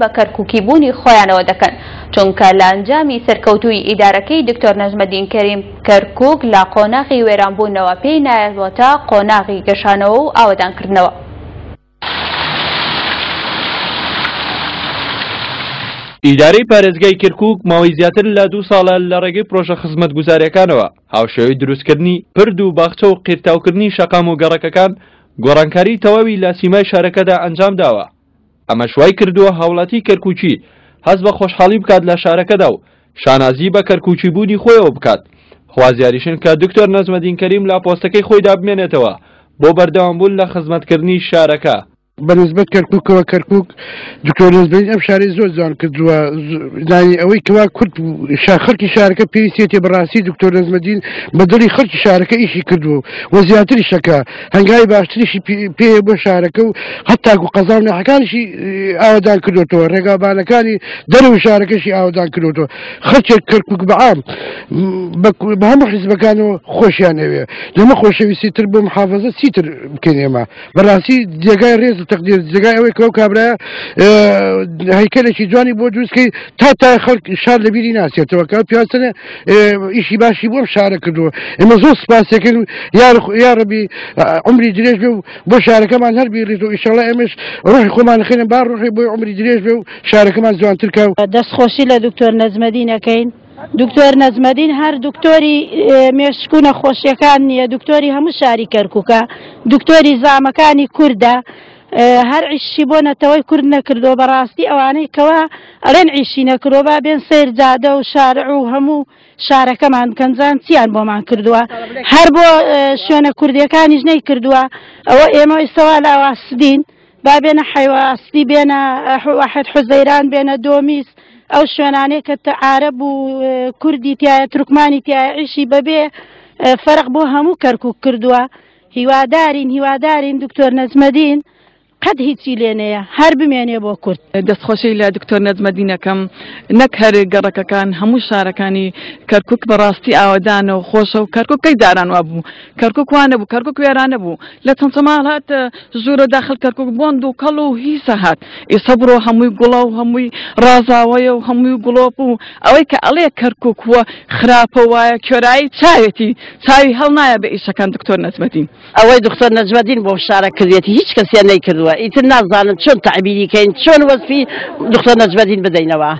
بە کەرکوکی بوونی خۆیانەوە دەکەن، چونکە لە ئەنجامی سەرکەوتوویی ئیدارەکەی دکتۆر نەجمەدین کەریم، کەرکوک لە قۆناغی وێرانبوونەوە پێی نایەتەوە تا قۆناغی گەشانەوە و ئاوەدانکردنەوە. ئیدارەی پارێزگای کەرکوک ماوەی زیاتر لە دوو ساڵە لە ڕێگەی پرۆژە خزمەتگوزاریەکانەوە، هاوشێوەی دروستکردنی پرد و باخچە و قیرتاوکردنی شەقام و گەڕەکەکان، گۆڕانکاری تەواوی لە سیمای شارەکەدا ئەنجامداوە. ئەمەش وای کردووە هاوڵاتی کەرکووکی هەست بە خۆشحاڵی بکات لە شارەکەدا و شانازی بە کەرکووکی بوونی خۆیەوە بکات. خوازیاریشن کە دکتۆر نەجمەدین کەریم لە پۆستەکەی خۆیدا بمێنێتەوە بۆ بەردەوامبوون لە خزمەتکردنی شارەکە. بە نسبەت کەرکووکەوە کەرکووک دکتۆر نەجمەدین ئەم شارەی زۆر جوان کردووە، زانی ئەوەی کە وا کورد بوو شا خەڵکی شارەکە پێویستیەتی بە ڕاستی دکتۆر نەجمەدین بە دڵی خەڵکی شارەکە ئیشی کردووە و زیاتریش ئەکا. هەنگاوی باشتریشی پێ بۆ شارەکە و هەتاکو قەزا و ناحەکانشی ئاوادان کردوتەوە ڕێگابانەکانی دەرەوە شارەکەشی ئاودان کردوتەوە خەچێک کەرکک بەعام بە هەموو حیزبەکانەوە خۆشیان ئەوێ لەمە خۆشەویستی تر بۆ محافظە چیتر بکەین ئێمە بەڕاستی جێگای ڕێز و تەقدیر جێگای ئەوەی کەو کابراە هەیکەلێکی جوانی بۆ دروستکەی تا تا خەڵک شار لەبیری ناسێتەوە کە پیاسەنە ئیشی باشی بۆم شارە کردووە ئێمە زۆر سپاسەکەن و یاڕبی عمری درێژ بێ و بۆ شارەکەمان هەر بیڕیت و ئیشەڵە ئێمەش ڕۆحی خۆمان خێنە با ڕۆحی بۆی عمری درێژ بێ و شارەکەمان جوانترکە و دەست خۆشی لە دکتۆر نەزمەدینەکەین دکتۆر نەزمەدین هەر دکتۆری مێشکو نەخۆشیەکان نییە دکتۆری هەموو شاری کەرککە دکتۆری زامەکانی کووردە هەر عیشی بۆ نەتەوەی کورد نەکردوە بەڕاستی ئەوانەی کەوا ئەڵێن عیشی نەکروە با بێن سەیر جادە و شارع و هەموو شارەکەمان بکەن زان چیان بۆمان کردووە هەر بۆ شوێنە کوردیەکانیش نەی کردووە ئەوە ئێمە ئیسەوا لە ئەواسدین با بێنە حیواستی بێنە واحد حزەیران بێنە دۆمیس ئەو شوێنانەیە کە عرب و کوردی تایە ترکمانی تایە عیشی بەبێ فەرق بۆ هەموو کەرکک کردووە هیوادارین هیوادارین دکتۆر نەجمەدین قەت هیچی لێ نەیە هەر بمێنێ بۆ کورد دەستخۆشی لە دکتۆر نەجمەدینەکەم نەک هەر گەڕەکەکان هەموو شارەکانی کەرکک بەڕاستی ئاوادانە و خۆشە و کەرکک کەی داران وا بوو کەرکک وانە بوو کەرکک وێرانە بوو لە چەند چەماڵ هات ژوورە داخل کەرکک بۆند و کەڵ و هیسە هات ئیسە بڕۆ هەمووی گوڵە و هەمووی ڕازاوەیە و هەمووی گوڵۆپ و ئەوەی کە ئەڵێ کەرکک وە خراپە وایە کوێرایی چاوێتی چاوی هەڵ نایە بە ئیشەکان دکتۆر نەجمەدین. ئەوەی دکتۆر نەجمەدین بۆ شارە کردیەتی هیچ کەسیان نەیکردوە ئیتر نازانم چۆن تەعبیری کەین چۆن وەسفی دکتۆر نەجمەدین بدەینەوە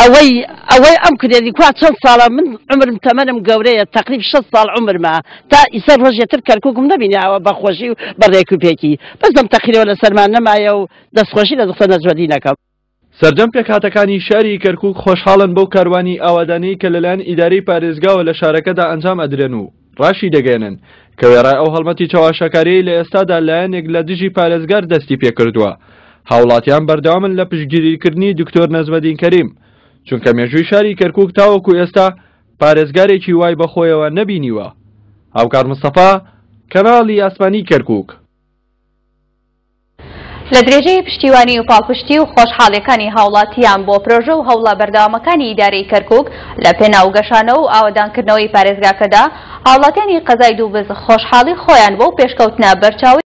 ئەوەی ئەوەی ئەم کردیەتی کوا چەند ساڵە من عومرم تەمەنم گەورەیە تەقریب شەست ساڵ عومرمە تا ئیسە ڕۆژێ تر کەرکوکم نەبینیاوە بە خۆشی و بە ڕێکوپێکی بەس دەم تەقیرەوە لەسەرمان نەمایە و دەستخۆشی لە دکتۆر نەجمەدین ئەکەم. سەرجەم پێکهاتەکانی شاری کەرکوک خۆشحاڵن بەو کاروانی ئاوادانەی کە لەلایەن ئیدارەی پارێزگاوە لە شارەکەدا ئەنجام ئەدرێن و راشیدەگەیەنن کە وێڕای ئەو هەڵمەتی چەواشەکاریەی لە ئێستادا لایەنێک لە دژی پارێزگار دەستی پێکردووە هاوڵاتیان بەردەوامن لە پشتگیریکردنی دکتۆر نەجمەدین کەریم چونکە مێژووی شاری کەرکوک تاوەکو ئێستا پارێزگارێکی وای بەخۆیەوە نەبینیوە. هاوکار مستەفا، کەناڵی ئاسمانی کەرکوک. لە درێژەی پشتیوانی و پاڵپشتی و خۆشحاڵیەکانی هاوڵاتیان بۆ پرۆژە و هەوڵە بەردەوامەکانی ئیدارەی کەرکوک لە پێناو گەشانەوە و ئاوەدانکردنەوەی پارێزگاکەدا، هاوڵاتیانی قەزای دووبز خۆشحاڵی خۆیان بەو پێشکەوتنە بەرچاوەی.